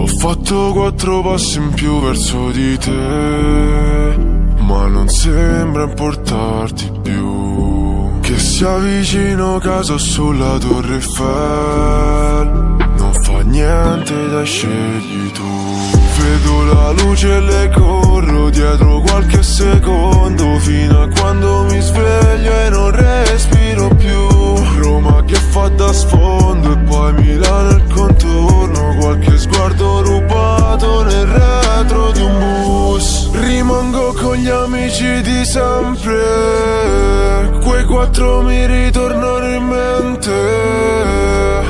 Ho fatto quattro passi in più verso di te, ma non sembra importarti più. Che sia vicino casa o sulla torre Eiffel, non fa niente da scegli tu. Vedo la luce e le corro dietro qualche secondo Fino a quando mi sveglio e non respiro con gli amici di sempre. Quei quattro mi ritornano in mente.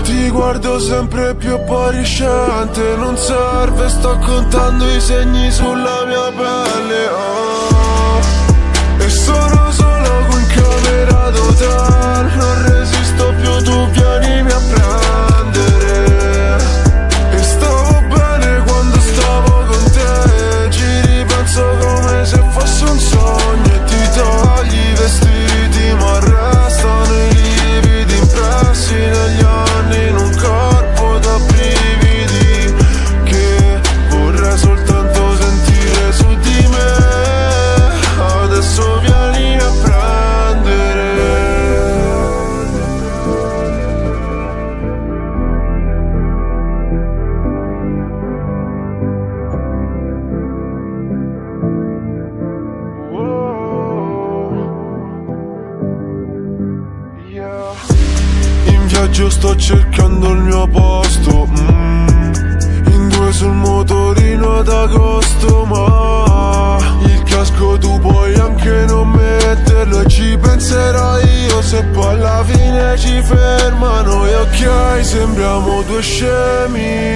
Ti guardo sempre più appariscente. Non serve, sto contando i segni sulla mia pelle. Oh. yo. In viaggio sto cercando il mio posto mm. In due sul motorino ad agosto Ma il casco tu puoi anche non metterlo E ci penserò io se poi alla fine ci fermano E ok sembriamo due scemi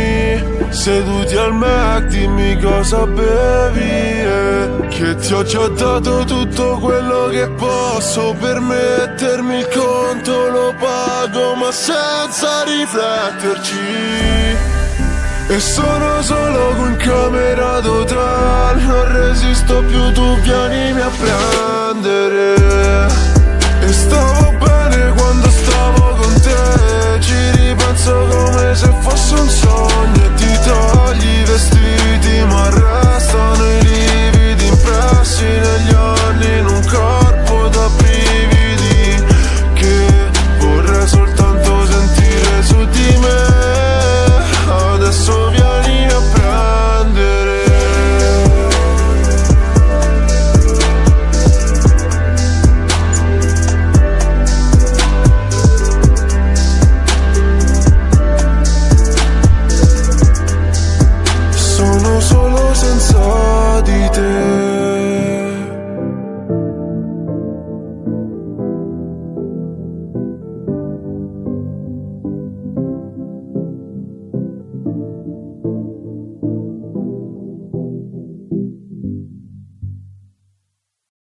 Seduti al Mac dimmi cosa bevi eh, Che ti ho già dato tutto quello che posso Permettermi il conto lo pago ma senza rifletterci. E sono solo in camera d'hotel Non resisto più, tu vienimi a prendere. E stavo bene quando stavo con te Ci ripenso come se fosse un sogno ti togli i vestiti.